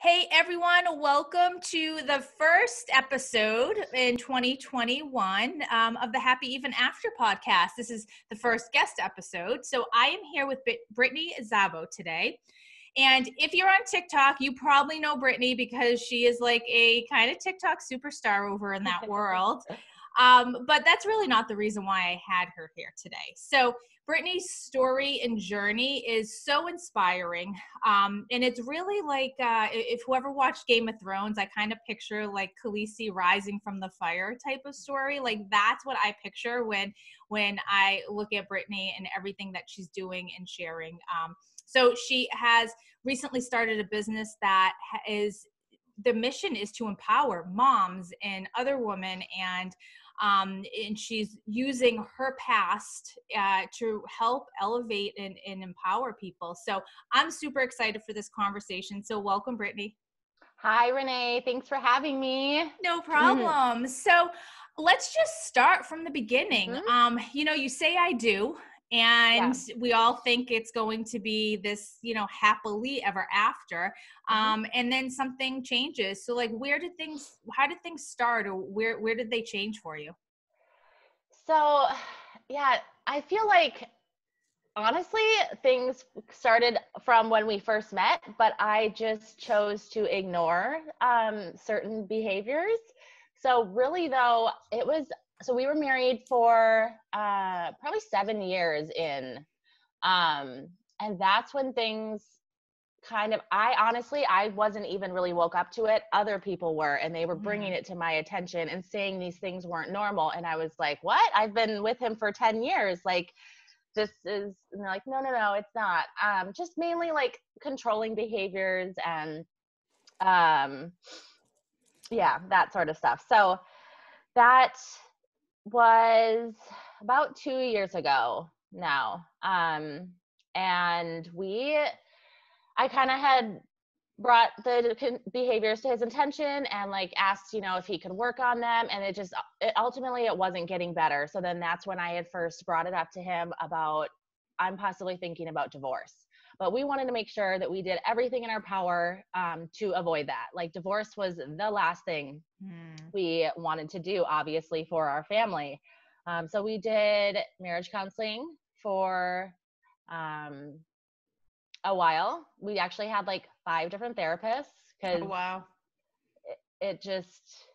Hey everyone, welcome to the first episode in 2021 um, of the Happy Even After podcast. This is the first guest episode. So I am here with Brittany Szabo today. And if you're on TikTok, you probably know Brittany because she is like a kind of TikTok superstar over in that world. Um, but that's really not the reason why I had her here today. So Brittany's story and journey is so inspiring. Um, and it's really like uh, if whoever watched Game of Thrones, I kind of picture like Khaleesi rising from the fire type of story. Like that's what I picture when when I look at Brittany and everything that she's doing and sharing. Um, so she has recently started a business that is the mission is to empower moms and other women and um, and she's using her past uh, to help elevate and, and empower people. So I'm super excited for this conversation. So welcome, Brittany. Hi, Renee. Thanks for having me. No problem. Mm-hmm. So let's just start from the beginning. Mm-hmm. Um, you know, you say I do, and yeah. we all think it's going to be this you know happily ever after mm-hmm. um and then something changes so like where did things how did things start or where where did they change for you so yeah i feel like honestly things started from when we first met but i just chose to ignore um certain behaviors so really though it was so we were married for uh, probably seven years in. Um, and that's when things kind of i honestly i wasn't even really woke up to it. Other people were and they were bringing mm. it to my attention and saying these things weren't normal. And i was like what? I've been with him for 10 years. Like this is and they're like no no no it's not. Um just mainly like controlling behaviors and um yeah that sort of stuff. So that was about two years ago now. Um, and we, I kind of had brought the behaviors to his attention and like asked you know if he could work on them and it just it ultimately it wasn't getting better so then that's when i had first brought it up to him about i'm possibly thinking about divorce but we wanted to make sure that we did everything in our power um, to avoid that. Like divorce was the last thing mm. we wanted to do, obviously, for our family. Um, so we did marriage counseling for um, a while. We actually had like five different therapists because oh, wow, it, it just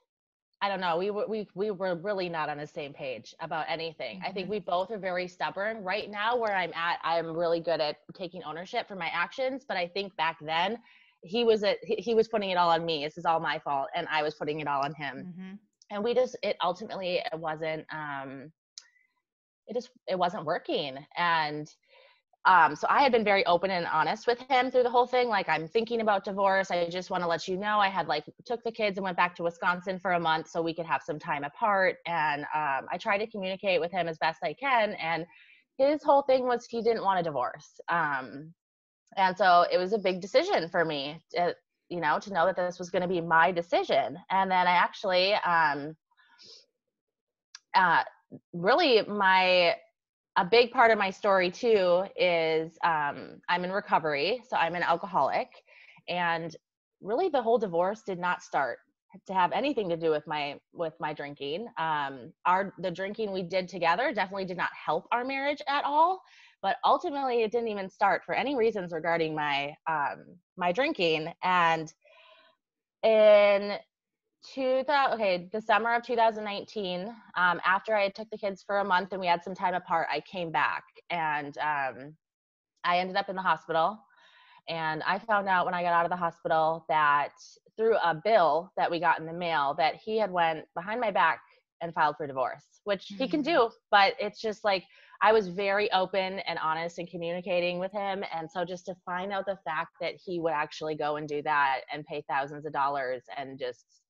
I don't know. We were we we were really not on the same page about anything. Mm-hmm. I think mm-hmm. we both are very stubborn. Right now, where I'm at, I'm really good at taking ownership for my actions. But I think back then, he was a, he was putting it all on me. This is all my fault, and I was putting it all on him. Mm-hmm. And we just it ultimately it wasn't um it just it wasn't working and um, so I had been very open and honest with him through the whole thing. Like, I'm thinking about divorce. I just want to let you know. I had like took the kids and went back to Wisconsin for a month so we could have some time apart. And um, I tried to communicate with him as best I can. And his whole thing was he didn't want a divorce. Um, and so it was a big decision for me, to, you know, to know that this was going to be my decision. And then I actually, um, uh, really, my a big part of my story too is um, I'm in recovery, so I'm an alcoholic, and really the whole divorce did not start to have anything to do with my with my drinking. Um, our the drinking we did together definitely did not help our marriage at all, but ultimately it didn't even start for any reasons regarding my um, my drinking. And in 2000 okay the summer of 2019 um, after i took the kids for a month and we had some time apart i came back and um, i ended up in the hospital and i found out when i got out of the hospital that through a bill that we got in the mail that he had went behind my back and filed for divorce which mm-hmm. he can do mm. but it's just like i was very open and honest in communicating with him and so just to find out the fact that he would actually go and do that and pay thousands of dollars and just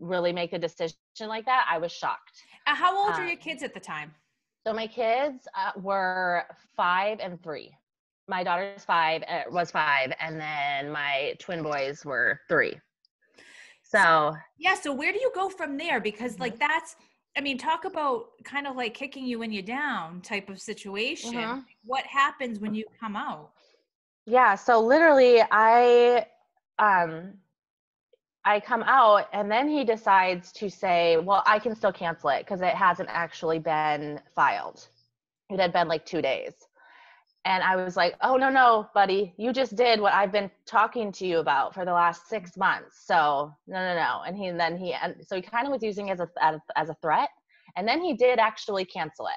really make a decision like that, I was shocked. Uh, how old um, were your kids at the time? So my kids uh, were five and three. My daughter's five uh, was five, and then my twin boys were three. So yeah. So where do you go from there? Because like mm-hmm. that's, I mean, talk about kind of like kicking you when you're down type of situation. Mm-hmm. What happens when you come out? Yeah. So literally, I um, I come out and then he decides to say, well, I can still cancel it because it hasn't actually been filed. It had been like two days. And I was like, oh, no, no, buddy, you just did what I've been talking to you about for the last six months. So, no, no, no. And he, and then he, and so he kind of was using as a, as a threat. And then he did actually cancel it.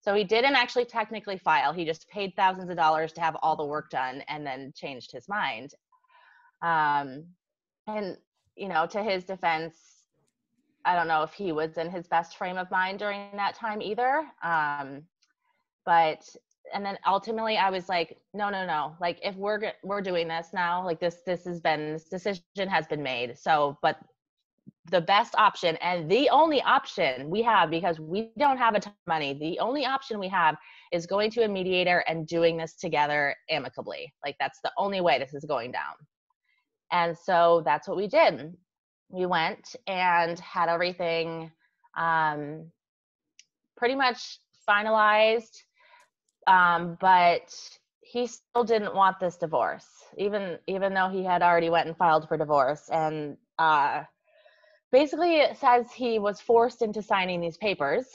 So he didn't actually technically file. He just paid thousands of dollars to have all the work done and then changed his mind. Um, and, you know, to his defense, I don't know if he was in his best frame of mind during that time either. Um, but and then ultimately I was like, no, no, no. Like if we're we're doing this now, like this this has been this decision has been made. So, but the best option and the only option we have because we don't have a ton of money, the only option we have is going to a mediator and doing this together amicably. Like that's the only way this is going down. And so that's what we did. We went and had everything um, pretty much finalized um, but he still didn't want this divorce even even though he had already went and filed for divorce and uh, basically it says he was forced into signing these papers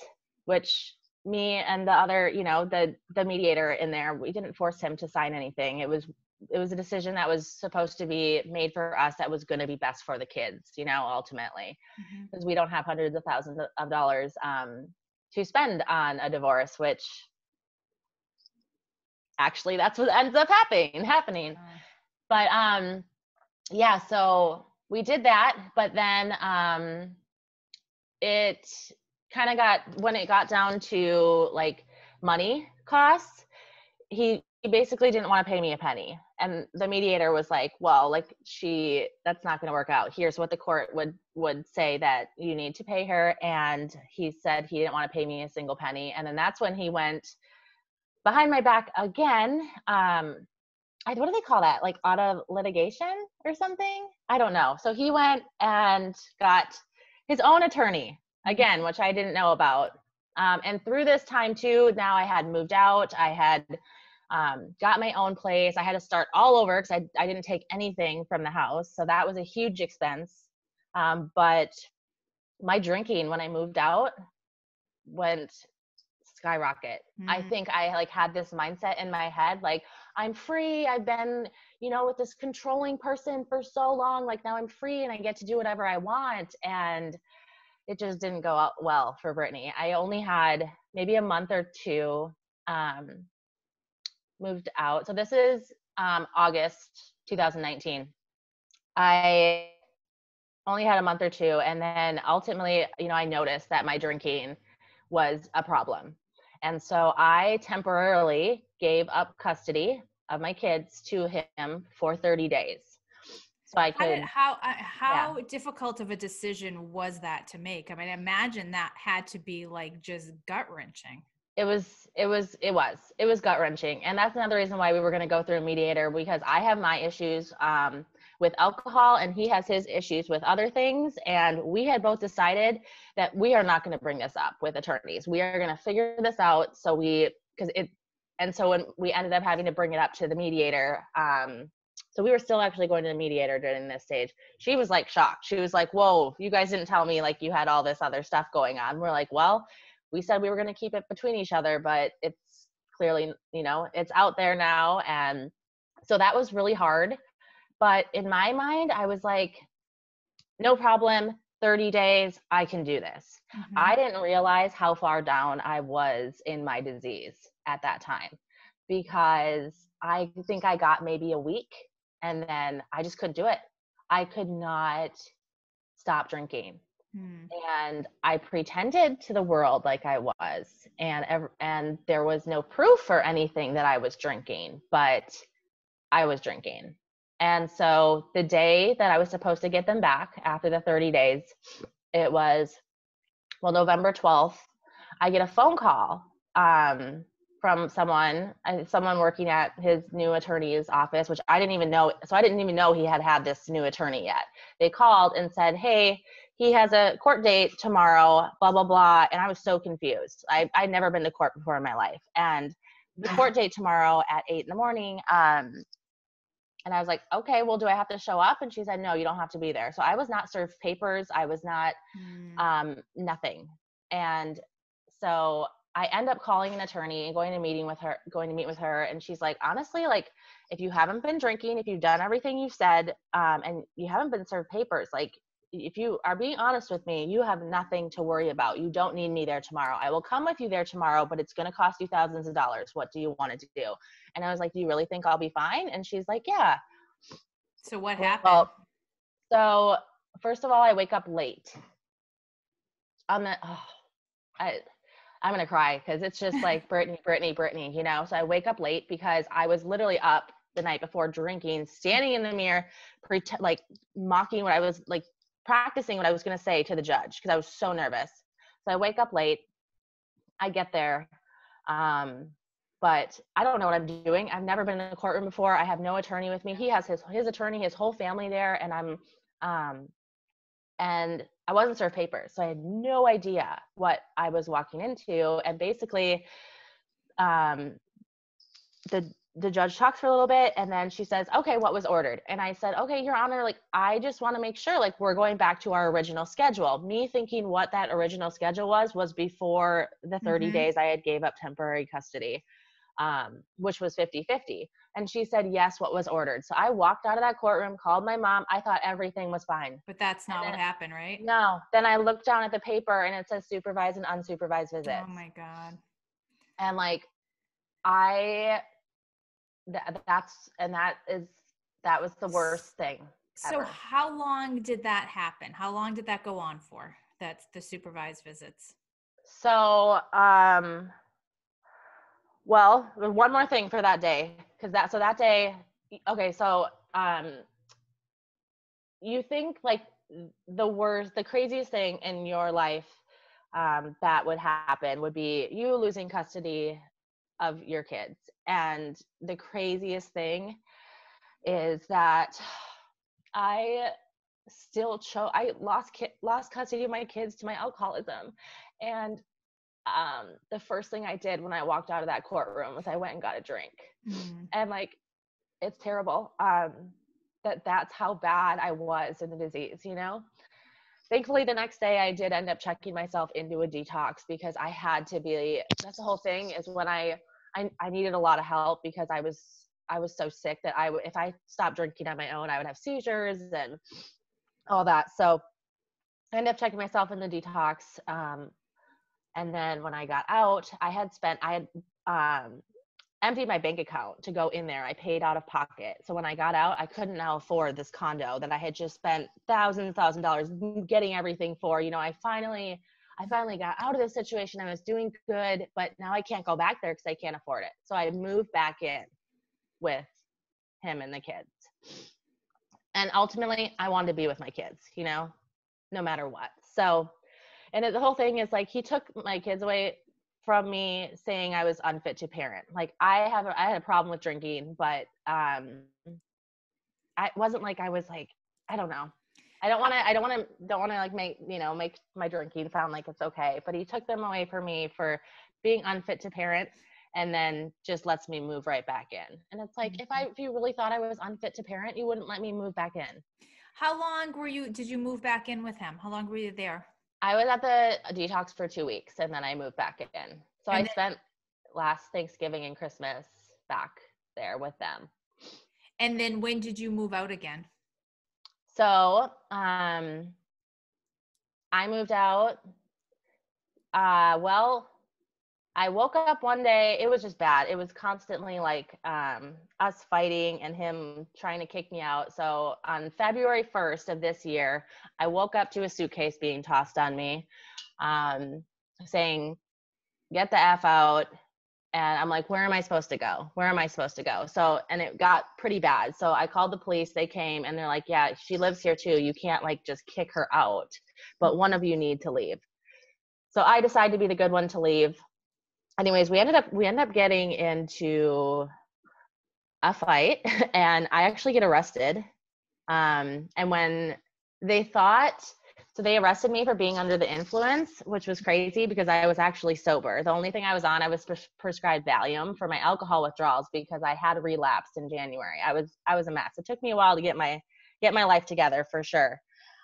which me and the other you know the the mediator in there we didn't force him to sign anything it was it was a decision that was supposed to be made for us that was going to be best for the kids you know ultimately. Because mm-hmm. we don't have hundreds of thousands of dollars um, to spend on a divorce which actually that's what ends up happening happening. But um yeah so we did that but then um it kind of got when it got down to like money costs he he basically didn't want to pay me a penny and the mediator was like well like she that's not going to work out here's what the court would would say that you need to pay her and he said he didn't want to pay me a single penny and then that's when he went behind my back again. Um, I, what do they call that? Like out of litigation or something? I don't know. So he went and got his own attorney again, which I didn't know about. Um, and through this time too, now I had moved out. I had um, got my own place. I had to start all over because I, I didn't take anything from the house. So that was a huge expense. Um, but my drinking when I moved out went skyrocket. Mm-hmm. I think I like had this mindset in my head like I'm free. I've been, you know, with this controlling person for so long. Like now I'm free and I get to do whatever I want and it just didn't go out well for Brittany. I only had maybe a month or two um moved out. So this is um August 2019. I only had a month or two and then ultimately, you know, I noticed that my drinking was a problem. And so I temporarily gave up custody of my kids to him for 30 days. So I could. How did, how, uh, how yeah. difficult of a decision was that to make? I mean, I imagine that had to be like just gut wrenching. It was, it was, it was, it was gut wrenching. And that's another reason why we were going to go through a mediator because I have my issues. Um, with alcohol and he has his issues with other things. And we had both decided that we are not going to bring this up with attorneys. We are going to figure this out. So we, because it, and so when we ended up having to bring it up to the mediator, um, so we were still actually going to the mediator during this stage. She was like shocked. She was like, "Whoa, you guys didn't tell me like you had all this other stuff going on." We're like, "Well, we said we were going to keep it between each other, but it's clearly, you know, it's out there now." And so that was really hard. But in my mind, I was like, no problem, 30 days, I can do this. Mm-hmm. I didn't realize how far down I was in my disease at that time because I think I got maybe a week and then I just couldn't do it. I could not stop drinking. Hmm. And I pretended to the world like I was, and and there was no proof for anything that I was drinking, but I was drinking. And so the day that I was supposed to get them back after the 30 days, it was, well, November 12th, I get a phone call um, from someone, uh, someone working at his new attorney's office, which I didn't even know. So I didn't even know he had had this new attorney yet. They called and said, hey, he has a court date tomorrow, blah, blah, blah. And I was so confused. I, I'd never been to court before in my life. And the court date tomorrow at eight in the morning. Um, And I was like, okay, well, do I have to show up? And she said, no, you don't have to be there. So I was not served papers. I was not, mm. um, nothing. And so I end up calling an attorney and going to meeting with her, going to meet with her. And she's like, honestly, like if you haven't been drinking, if you've done everything you've said, um, and you haven't been served papers, like if you are being honest with me, you have nothing to worry about. You don't need me there tomorrow. I will come with you there tomorrow, but it's going to cost you thousands of dollars. What do you want to do? And I was like, Do you really think I'll be fine? And she's like, Yeah. So what happened? Well, so first of all, I wake up late. I'm the, oh, I, I'm gonna cry because it's just like Brittany, Brittany, Brittany, you know. So I wake up late because I was literally up the night before drinking, standing in the mirror, pretend like mocking what I was like practicing what I was going to say to the judge because I was so nervous. So I wake up late. I get there. Um, but I don't know what I'm doing. I've never been in a courtroom before. I have no attorney with me. He has his his attorney, his whole family there, and I'm um and I wasn't served papers, so I had no idea what I was walking into. And basically, um, the the judge talks for a little bit and then she says okay what was ordered? And i said okay your honor like i just want to make sure like we're going back to our original schedule. Me thinking what that original schedule was was before the 30 mm-hmm. days i had gave up temporary custody um, which was 50 50 and she said yes what was ordered? So i walked out of that courtroom called my mom. I thought everything was fine. But that's not then, what happened right? No. Then i looked down at the paper and it says supervised and unsupervised visits. oh my god. And like i that that's and that is that was the worst thing so how long did that happen? How long did that go on for that's the supervised visits? So um well one more thing for that day because that so that day okay so um you think like the worst the craziest thing in your life um, that would happen would be you losing custody of your kids and the craziest thing is that I still chose I lost ki- lost custody of my kids to my alcoholism. And um, the first thing I did when I walked out of that courtroom was I went and got a drink. Mm. And like it's terrible. Um, that that's how bad I was in the disease, you know? Thankfully the next day I did end up checking myself into a detox because I had to be that's the whole thing is when I I, I needed a lot of help because I was I was so sick that I if I stopped drinking on my own, I would have seizures and all that. So I ended up checking myself in the detox. Um, and then when I got out, I had spent I had um, emptied my bank account to go in there. I paid out of pocket. So when I got out, I couldn't now afford this condo that I had just spent thousands, thousand dollars getting everything for. You know, I finally I finally got out of this situation. I was doing good, but now I can't go back there because I can't afford it. So I moved back in with him and the kids. And ultimately, I wanted to be with my kids, you know, no matter what. So, and it, the whole thing is like he took my kids away from me saying I was unfit to parent. Like I have, a, I had a problem with drinking, but um, I wasn't like I was like, I don't know. I don't want to. I don't want to. Don't want to like make you know make my drinking sound like it's okay. But he took them away from me for being unfit to parent, and then just lets me move right back in. And it's like mm-hmm. if I if you really thought I was unfit to parent, you wouldn't let me move back in. How long were you? Did you move back in with him? How long were you there? I was at the detox for two weeks, and then I moved back in. So and I then- spent last Thanksgiving and Christmas back there with them. And then when did you move out again? So um, I moved out. Uh, well, I woke up one day. It was just bad. It was constantly like um, us fighting and him trying to kick me out. So on February 1st of this year, I woke up to a suitcase being tossed on me, um, saying, "Get the f out." And I'm like, where am I supposed to go? Where am I supposed to go? So, and it got pretty bad. So I called the police. They came and they're like, yeah, she lives here too. You can't like just kick her out, but one of you need to leave. So I decided to be the good one to leave. Anyways, we ended up we ended up getting into a fight, and I actually get arrested. Um, and when they thought so they arrested me for being under the influence, which was crazy because I was actually sober. The only thing I was on, I was pres- prescribed Valium for my alcohol withdrawals because I had relapsed in January. I was I was a mess. It took me a while to get my get my life together for sure.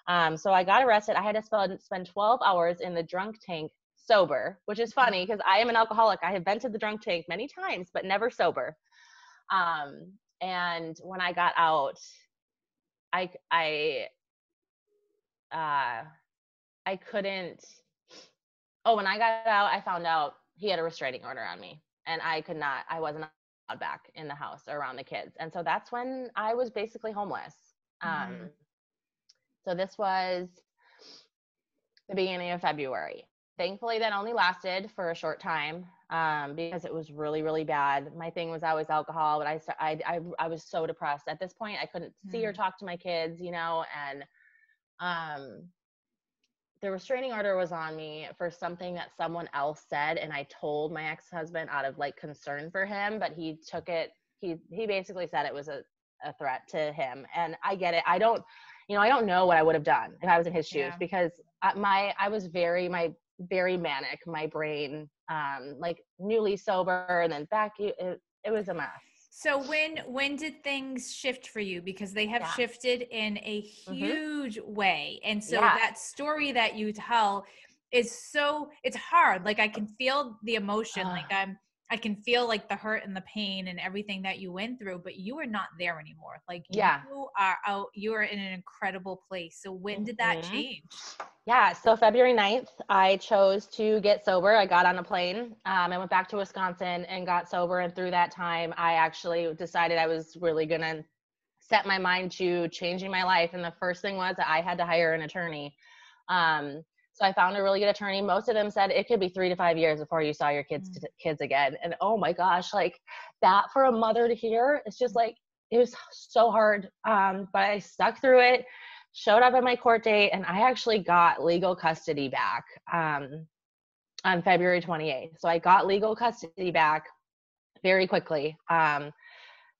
Um, so I got arrested. I had to spend spend 12 hours in the drunk tank sober, which is funny because I am an alcoholic. I have been to the drunk tank many times, but never sober. Um, and when I got out, I I uh I couldn't oh when I got out I found out he had a restraining order on me and I could not I wasn't allowed back in the house or around the kids. And so that's when I was basically homeless. Um mm-hmm. so this was the beginning of February. Thankfully that only lasted for a short time um, because it was really, really bad. My thing was always alcohol, but I, I, I, I was so depressed at this point. I couldn't see mm. or talk to my kids, you know, and um, the restraining order was on me for something that someone else said, and I told my ex-husband out of like concern for him, but he took it. He he basically said it was a, a threat to him, and I get it. I don't, you know, I don't know what I would have done if I was in his shoes yeah. because my I was very my very manic my brain um like newly sober and then back it, it was a mess so when when did things shift for you because they have yeah. shifted in a mm-hmm. huge mm-hmm. way and so yeah. that story that you tell is so it's hard like i can feel the emotion uh, like i'm I can feel like the hurt and the pain and everything that you went through, but you are not there anymore. Like yeah. you are out, you are in an incredible place. So when did that mm-hmm. change? Yeah. So February 9th, I chose to get sober. I got on a plane. Um, I went back to Wisconsin and got sober. And through that time, I actually decided I was really going to set my mind to changing my life. And the first thing was that I had to hire an attorney. Um, so I found a really good attorney. Most of them said it could be three to five years before you saw your kids mm-hmm. kids again. And oh my gosh, like that for a mother to hear, it's just like it was so hard. Um, but I stuck through it, showed up at my court date, and I actually got legal custody back um, on February 28th. So I got legal custody back very quickly. Um,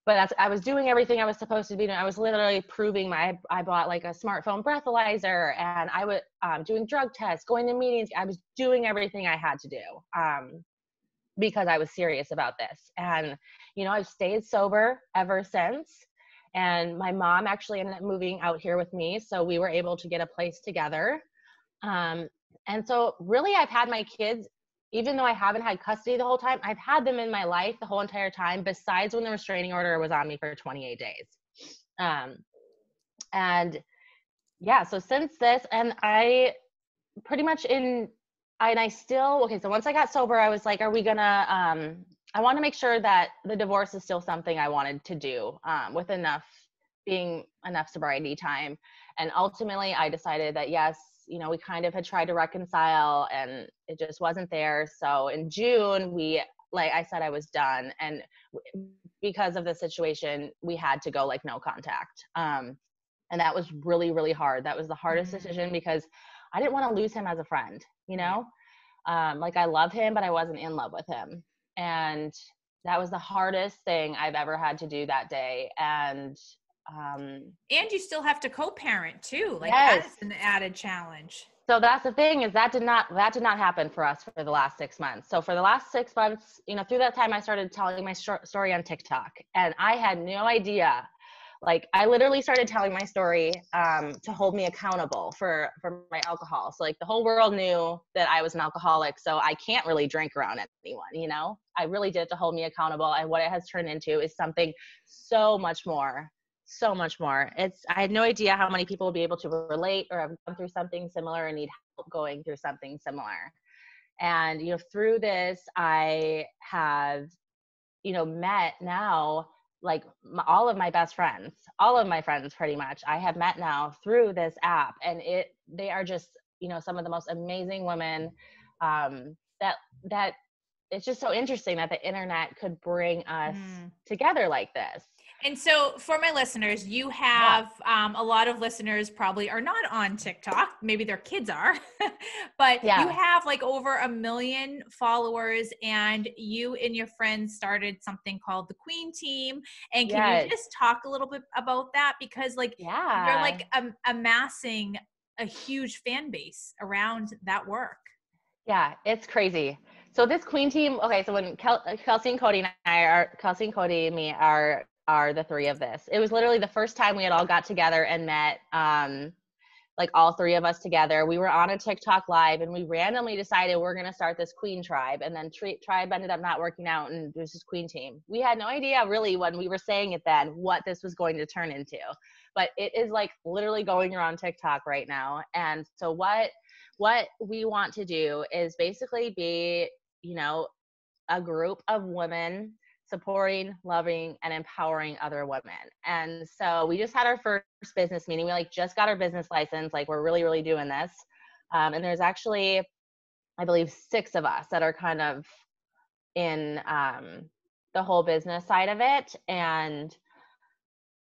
but I was doing everything I was supposed to be doing. I was literally proving my I bought like a smartphone breathalyzer and I was um, doing drug tests, going to meetings. I was doing everything I had to do um, because I was serious about this. And you know, I've stayed sober ever since. And my mom actually ended up moving out here with me, so we were able to get a place together. Um, and so, really, I've had my kids even though I haven't had custody the whole time, I've had them in my life the whole entire time, besides when the restraining order was on me for 28 days. Um, and yeah, so since this, and I pretty much in, and I still, okay, so once I got sober, I was like, are we gonna, um, I want to make sure that the divorce is still something I wanted to do um, with enough, being enough sobriety time. And ultimately, I decided that yes, you know, we kind of had tried to reconcile and it just wasn't there. So in June, we, like I said, I was done. And because of the situation, we had to go like no contact. Um, and that was really, really hard. That was the hardest decision because I didn't want to lose him as a friend, you know? Um, like I love him, but I wasn't in love with him. And that was the hardest thing I've ever had to do that day. And um and you still have to co-parent too like yes. that is an added challenge. So that's the thing is that did not that did not happen for us for the last six months. So for the last six months you know through that time i started telling my story on tiktok and i had no idea. Like i literally started telling my story um, to hold me accountable for for my alcohol. So like the whole world knew that i was an alcoholic so i can't really drink around anyone you know? I really did to hold me accountable and what it has turned into is something so much more so much more. It's I had no idea how many people would be able to relate or have gone through something similar and need help going through something similar. And you know, through this, I have, you know, met now like my, all of my best friends, all of my friends, pretty much. I have met now through this app, and it they are just you know some of the most amazing women um, that that it's just so interesting that the internet could bring us mm. together like this and so, for my listeners, you have yeah. um, a lot of listeners probably are not on TikTok. Maybe their kids are, but yeah. you have like over a million followers, and you and your friends started something called the Queen Team. And can yes. you just talk a little bit about that? Because, like, yeah. you're like um, amassing a huge fan base around that work. Yeah, it's crazy. So this queen team, okay, so when Kel- Kelsey and Cody and I are Kelsey and Cody and me are are the three of this. It was literally the first time we had all got together and met um like all three of us together. We were on a TikTok live and we randomly decided we're going to start this queen tribe. And then tri- tribe ended up not working out and there's this queen team. We had no idea really when we were saying it then what this was going to turn into. But it is like literally going around TikTok right now. And so what what we want to do is basically be, you know, a group of women supporting, loving, and empowering other women. And so we just had our first business meeting. We like just got our business license. Like we're really, really doing this. Um, and there's actually, I believe, six of us that are kind of in um, the whole business side of it. And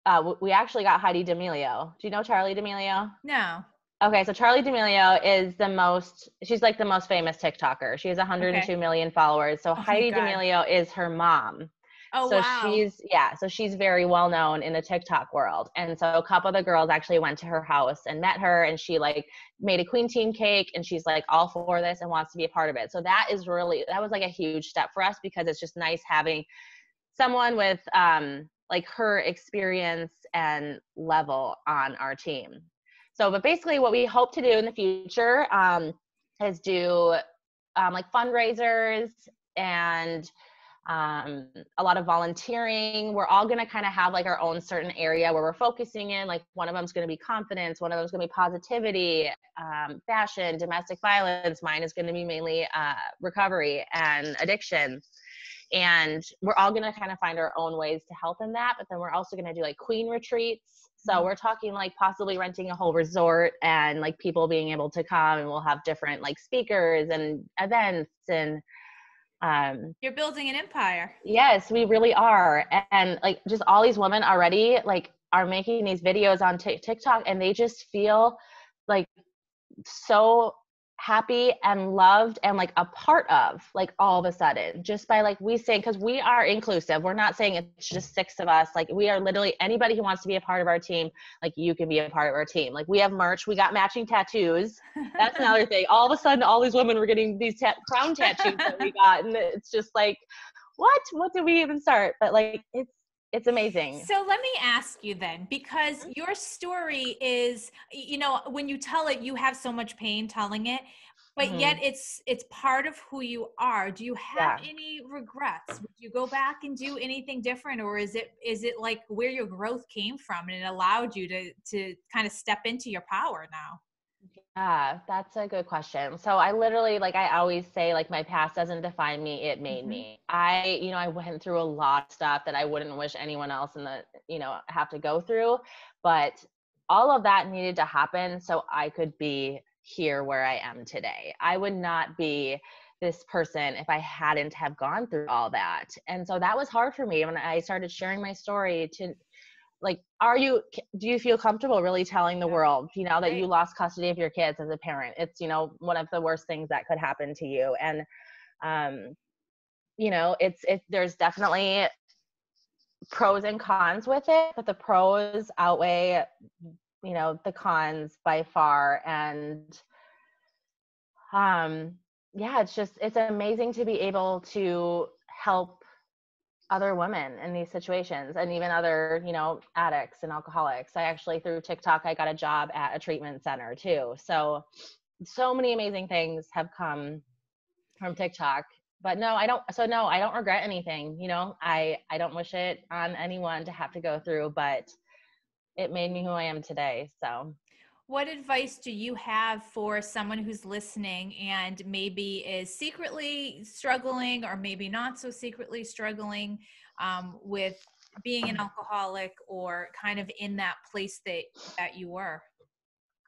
uh, we actually got Heidi D'Amelio. Do you know Charli D'Amelio? No. Okay, so Charli D'Amelio is the most, she's like the most famous TikToker. She has 102 okay. million followers. So oh Heidi D'Amelio is her mom. Oh, so wow. she's, yeah, so she's very well known in the TikTok world. And so a couple of the girls actually went to her house and met her and she like made a queen team cake and she's like all for this and wants to be a part of it. So that is really, that was like a huge step for us because it's just nice having someone with um, like her experience and level on our team. So, but basically, what we hope to do in the future um, is do um, like fundraisers and um, a lot of volunteering. We're all going to kind of have like our own certain area where we're focusing in. Like one of them is going to be confidence, one of them is going to be positivity, um, fashion, domestic violence. Mine is going to be mainly uh, recovery and addiction. And we're all going to kind of find our own ways to help in that. But then we're also going to do like queen retreats so mm-hmm. we're talking like possibly renting a whole resort and like people being able to come and we'll have different like speakers and events and um you're building an empire. Yes, we really are. And like just all these women already like are making these videos on t- TikTok and they just feel like so happy and loved and like a part of like all of a sudden just by like we saying because we are inclusive. We're not saying it's just six of us. Like we are literally anybody who wants to be a part of our team like you can be a part of our team. Like we have merch. We got matching tattoos. That's another thing. All of a sudden all these women were getting these ta- crown tattoos that we got and it's just like what? What did we even start? But like it's it's amazing. So let me ask you then, because mm-hmm. your story is, you know, when you tell it, you have so much pain telling it, but mm-hmm. yet it's it's part of who you are. Do you have yeah. any regrets? Would you go back and do anything different, or is it is it like where your growth came from and it allowed you to to kind of step into your power now? Yeah, that's a good question. So I literally like I always say like my past doesn't define me, it made mm-hmm. me. I, you know, I went through a lot of stuff that I wouldn't wish anyone else in the, you know, have to go through, but all of that needed to happen so I could be here where I am today. I would not be this person if I hadn't have gone through all that. And so that was hard for me when I started sharing my story to like are you do you feel comfortable really telling the world you know that you lost custody of your kids as a parent? It's you know one of the worst things that could happen to you and um you know it's it there's definitely pros and cons with it but the pros outweigh you know the cons by far and um yeah it's just it's amazing to be able to help other women in these situations and even other you know addicts and alcoholics. I actually through tiktok i got a job at a treatment center too. So so many amazing things have come from tiktok. But no i don't so no i don't regret anything. You know i i don't wish it on anyone to have to go through but it made me who i am today. So what advice do you have for someone who's listening and maybe is secretly struggling or maybe not so secretly struggling um, with being an alcoholic or kind of in that place that that you were?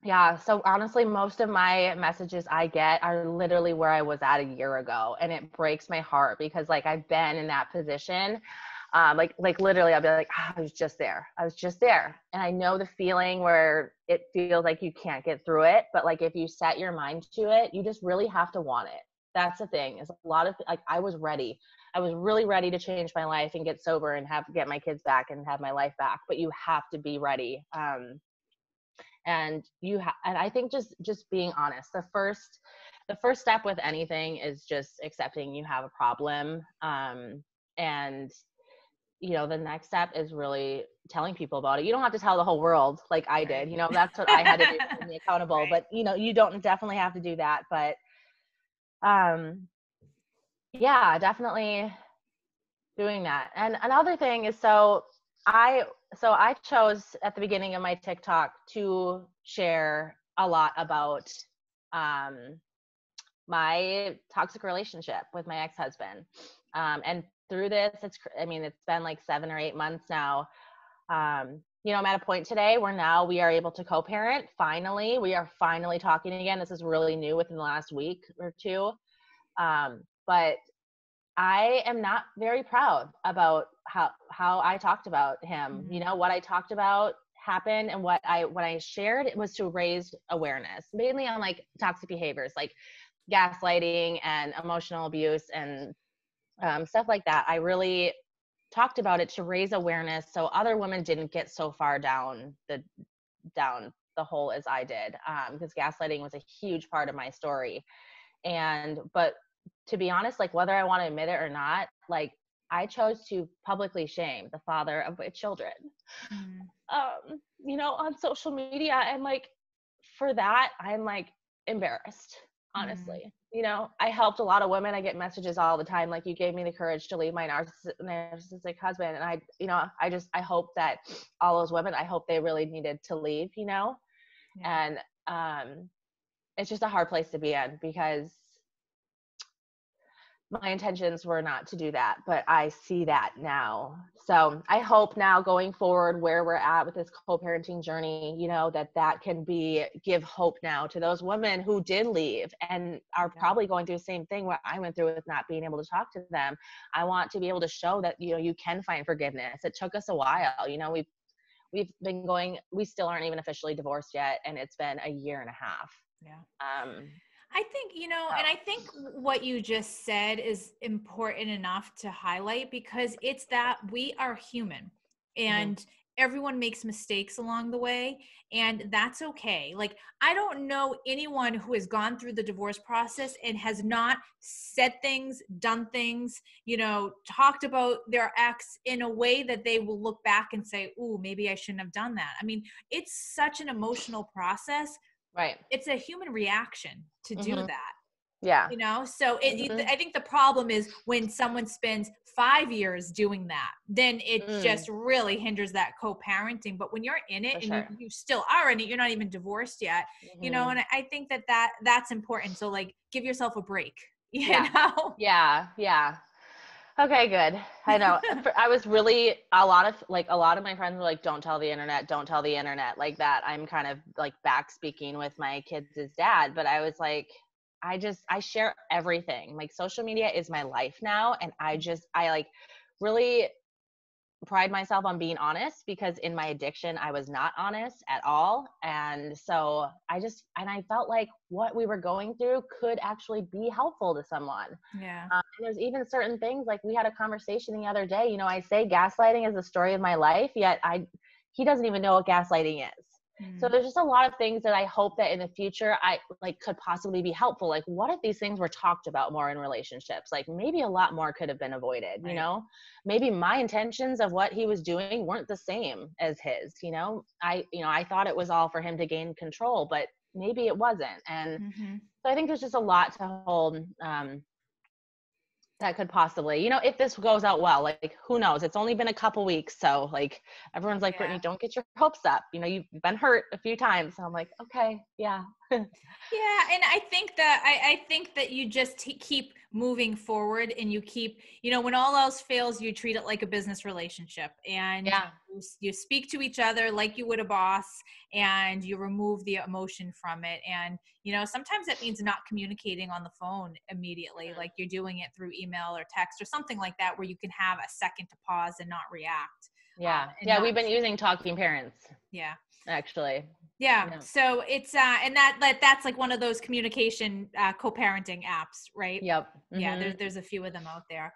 Yeah so honestly most of my messages i get are literally where i was at a year ago and it breaks my heart because like i've been in that position um, like like literally i'll be like oh, i was just there. I was just there. And i know the feeling where it feels like you can't get through it but like if you set your mind to it you just really have to want it. That's the thing is a lot of like i was ready. I was really ready to change my life and get sober and have get my kids back and have my life back but you have to be ready. Um and you have and i think just just being honest the first the first step with anything is just accepting you have a problem um and you know the next step is really telling people about it. You don't have to tell the whole world like i did you know that's what i had to do to be accountable right. but you know you don't definitely have to do that but um yeah definitely doing that. And another thing is so i so i chose at the beginning of my tiktok to share a lot about um my toxic relationship with my ex-husband um, and through this. It's i mean it's been like seven or eight months now. Um, you know i'm at a point today where now we are able to co-parent. Finally we are finally talking again. This is really new within the last week or two. Um, but i am not very proud about how how i talked about him. Mm-hmm. you know what i talked about happened and what i what i shared it was to raise awareness mainly on like toxic behaviors like gaslighting and emotional abuse and um, stuff like that. I really talked about it to raise awareness so other women didn't get so far down the down the hole as I did um, because gaslighting was a huge part of my story. And but to be honest, like whether I want to admit it or not, like I chose to publicly shame the father of my children. Mm. Um, you know, on social media and like for that I'm like embarrassed Mm-hmm. honestly. mm You know, I helped a lot of women. I get messages all the time like you gave me the courage to leave my narcissistic husband and I you know, I just I hope that all those women, I hope they really needed to leave, you know. Yeah. And um it's just a hard place to be in because my intentions were not to do that, but I see that now. So I hope now going forward, where we're at with this co-parenting journey, you know, that that can be give hope now to those women who did leave and are probably going through the same thing what I went through with not being able to talk to them. I want to be able to show that you know you can find forgiveness. It took us a while, you know. We've we've been going. We still aren't even officially divorced yet, and it's been a year and a half. Yeah. Um I think, you know, and I think what you just said is important enough to highlight because it's that we are human mm-hmm. and mm-hmm. everyone makes mistakes along the way and that's okay. Like I don't know anyone who has gone through the divorce process and has not said things, done things, you know, talked about their ex in a way that they will look back and say, "Ooh, maybe I shouldn't have done that." I mean, it's such an emotional process Right. It's a human reaction to do mm-hmm. that. Yeah. You know, so it, mm-hmm. I think the problem is when someone spends five years doing that, then it mm. just really hinders that co parenting. But when you're in it For and sure. you, you, still are in it, you're not even divorced yet, mm-hmm. you know, mm-hmm. and I think that, that that's important. So, like, give yourself a break. You yeah. know? Yeah. Yeah. Okay, good. I know. I was really a lot of like a lot of my friends were like, "Don't tell the internet, don't tell the internet," like that. I'm kind of like back speaking with my kids' dad, but I was like, I just I share everything. Like social media is my life now, and I just I like really pride myself on being honest because in my addiction I was not honest at all and so I just and I felt like what we were going through could actually be helpful to someone. Yeah. Um, and there's even certain things like we had a conversation the other day, you know, I say gaslighting is the story of my life yet I he doesn't even know what gaslighting is. So mm. there's just a lot of things that I hope that in the future I like could possibly be helpful. Like what if these things were talked about more in relationships? Like maybe a lot more could have been avoided, right. you know? Maybe my intentions of what he was doing weren't the same as his, you know? I you know, I thought it was all for him to gain control, but maybe it wasn't. And mm-hmm. so I think there's just a lot to hold um that could possibly, you know, if this goes out well, like who knows? It's only been a couple weeks. So like everyone's like, yeah. Brittany, don't get your hopes up. You know, you've been hurt a few times. So I'm like, okay, yeah. yeah. And I think that, I, I think that you just t- keep moving forward and you keep, you know, when all else fails, you treat it like a business relationship and yeah. you, you speak to each other like you would a boss and you remove the emotion from it. And, you know, sometimes that means not communicating on the phone immediately, like you're doing it through email or text or something like that, where you can have a second to pause and not react. Yeah. Um, yeah. We've been using TalkingParents. Yeah. Actually. Yeah. yeah. So it's uh and that that that's like one of those communication uh co-parenting apps, right? Yep. Mm-hmm. Yeah, there's there's a few of them out there.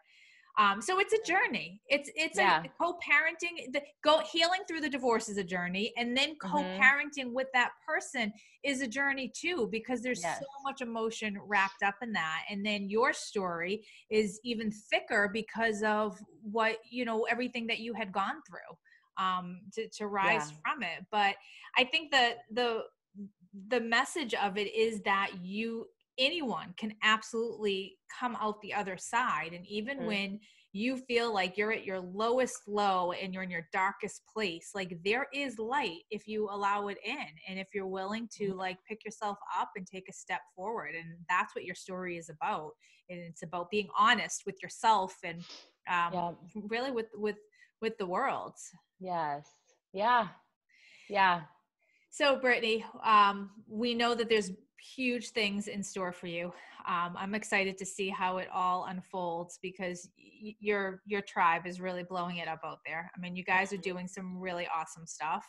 um, so it's a journey. It's it's yeah. a co-parenting. The go healing through the divorce is a journey, and then mm-hmm. co-parenting mm-hmm. with that person is a journey too, because there's yes. so much emotion wrapped up in that. And then your story is even thicker because of what you know everything that you had gone through um, to to rise yeah. from it. But I think that the the message of it is that you anyone can absolutely come out the other side and even mm-hmm. when you feel like you're at your lowest low and you're in your darkest place like there is light if you allow it in and if you're willing to mm-hmm. like pick yourself up and take a step forward and that's what your story is about and it's about being honest with yourself and um, yeah. really with with with the world yes yeah yeah so brittany um, we know that there's huge things in store for you. Um, I'm excited to see how it all unfolds because y- your your tribe is really blowing it up out there. I mean, you guys are doing some really awesome stuff.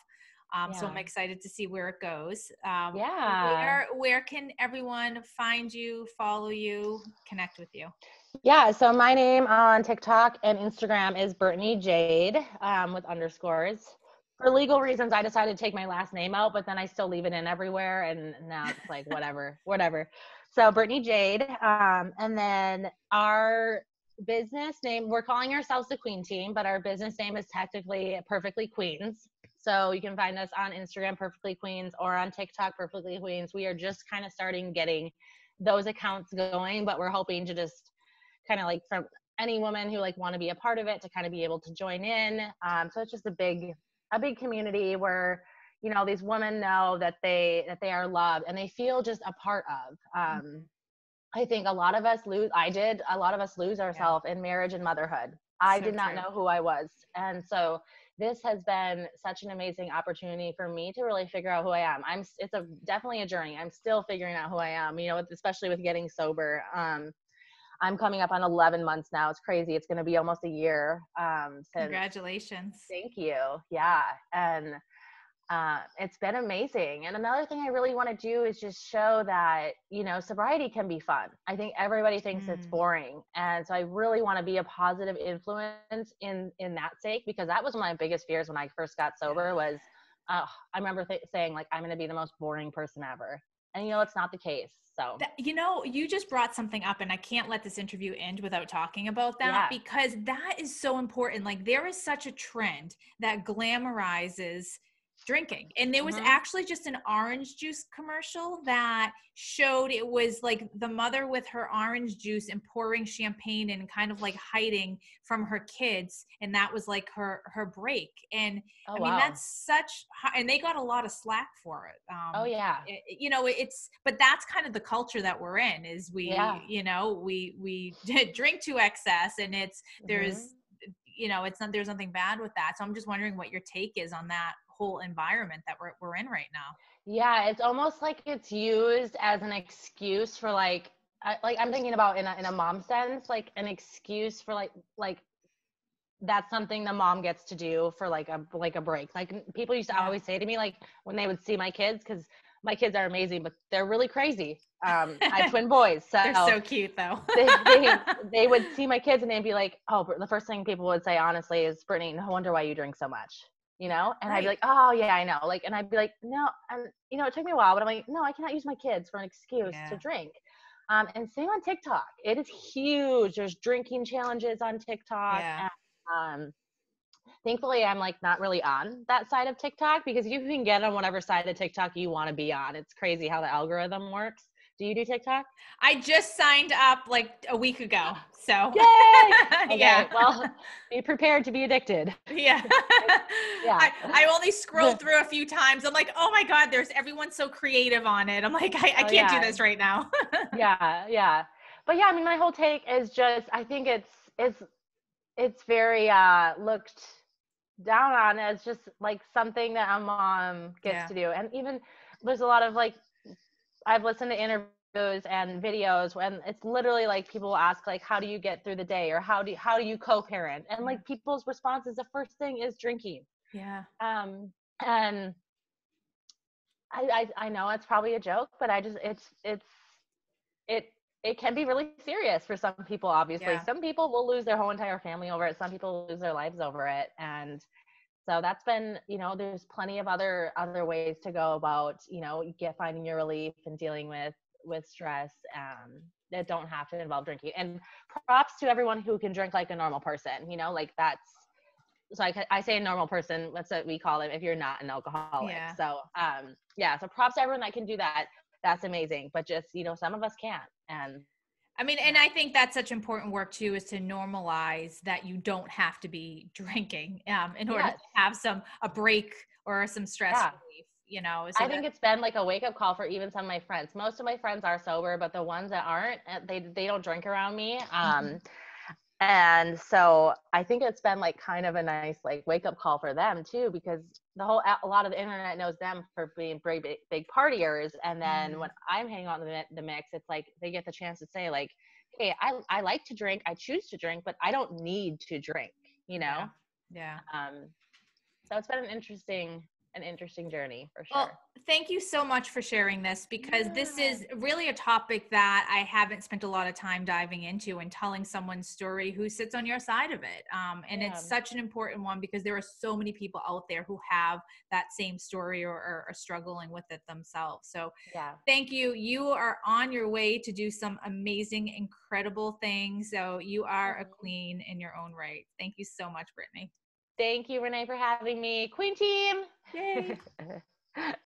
Um, yeah. So I'm excited to see where it goes. Um, yeah. Where where can everyone find you, follow you, connect with you? Yeah. So my name on TikTok and Instagram is Brittany Jade um, with underscores for legal reasons, I decided to take my last name out, but then I still leave it in everywhere. And now it's like, whatever, whatever. So Brittany Jade. Um, and then our business name, we're calling ourselves the Queen Team, but our business name is technically Perfectly Queens. So you can find us on Instagram, Perfectly Queens, or on TikTok, Perfectly Queens. We are just kind of starting getting those accounts going, but we're hoping to just kind of like from any woman who like want to be a part of it to kind of be able to join in. Um, so it's just a big a big community where you know these women know that they that they are loved and they feel just a part of um i think a lot of us lose i did a lot of us lose ourselves yeah. in marriage and motherhood i so did not true. know who i was and so this has been such an amazing opportunity for me to really figure out who i am i'm it's a definitely a journey i'm still figuring out who i am you know especially with getting sober um I'm coming up on 11 months now. It's crazy. It's going to be almost a year. Um, since, Congratulations. Thank you. Yeah. And uh, it's been amazing. And another thing I really want to do is just show that, you know, sobriety can be fun. I think everybody thinks mm. it's boring. And so I really want to be a positive influence in, in that sake, because that was one of my biggest fears when I first got sober was, uh, I remember th- saying like, I'm going to be the most boring person ever. And, you know, it's not the case. So, that, you know, you just brought something up, and I can't let this interview end without talking about that yeah. because that is so important. Like, there is such a trend that glamorizes drinking. And there was mm-hmm. actually just an orange juice commercial that showed it was like the mother with her orange juice and pouring champagne and kind of like hiding from her kids and that was like her her break and oh, i mean wow. that's such and they got a lot of slack for it um, oh yeah it, you know it's but that's kind of the culture that we're in is we yeah. you know we we drink to excess and it's there's mm-hmm. you know it's not there's nothing bad with that so i'm just wondering what your take is on that whole environment that we're, we're in right now. Yeah it's almost like it's used as an excuse for like I, like i'm thinking about in a, in a mom sense like an excuse for like like that's something the mom gets to do for like a like a break. Like people used to always say to me like when they would see my kids because my kids are amazing but they're really crazy. Um i have twin boys so they're so cute though. they, they, they would see my kids and they'd be like oh the first thing people would say honestly is brittany no wonder why you drink so much you know and right. i'd be like oh yeah i know like and i'd be like no and you know it took me a while but i'm like no i cannot use my kids for an excuse yeah. to drink um, and same on tiktok it is huge there's drinking challenges on tiktok yeah. and, um, thankfully i'm like not really on that side of tiktok because you can get on whatever side of tiktok you want to be on it's crazy how the algorithm works do you do TikTok? I just signed up like a week ago. So Yay! Okay, yeah. Well, be prepared to be addicted. Yeah. yeah. I, I, only scrolled through a few times. I'm like, oh my God, there's everyone so creative on it. I'm like, I, I oh, can't yeah. do this right now. yeah, yeah. But yeah, I mean my whole take is just I think it's it's it's very uh looked down on as just like something that a mom gets yeah. to do. And even there's a lot of like I've listened to interviews and videos when it's literally like people ask like how do you get through the day? or how do you, how do you co-parent? and like people's responses the first thing is drinking. Yeah. Um and I, I i know it's probably a joke but i just it's it's it it can be really serious for some people obviously. Yeah. some people will lose their whole entire family over it. Some people lose their lives over it. And so that's been you know there's plenty of other other ways to go about you know get finding your relief and dealing with with stress um that don't have to involve drinking. And props to everyone who can drink like a normal person you know like that's so I, I say a normal person that's what we call it if you're not an alcoholic. Yeah. so um yeah so props to everyone that can do that. That's amazing but just you know some of us can't. And I mean, and I think that's such important work too, is to normalize that you don't have to be drinking um, in order Yes. to have some a break or some stress Yeah. relief. You know, I think it's been like a wake up call for even some of my friends. Most of my friends are sober, but the ones that aren't, uh, they they don't drink around me. Um, and so I think it's been like kind of a nice like wake up call for them too, because the whole a lot of the internet knows them for being big big, partiers, and then Mhm. when I'm hanging out in the, the mix, it's like they get the chance to say like, hey, I I like to drink, I choose to drink, but I don't need to drink, you know. yeah. Um, so it's been an interesting an interesting journey for sure. Well, thank you so much for sharing this because this is really a topic that I haven't spent a lot of time diving into and telling someone's story who sits on your side of it. Um, and Yeah. it's such an important one because there are so many people out there who have that same story or, or are struggling with it themselves. So yeah. thank you. You are on your way to do some amazing, incredible things. So you are a Mhm. queen in your own right. Thank you so much, Brittany. Thank you, Renee, for having me. Queen team. Yay.